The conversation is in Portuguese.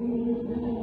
Uhum.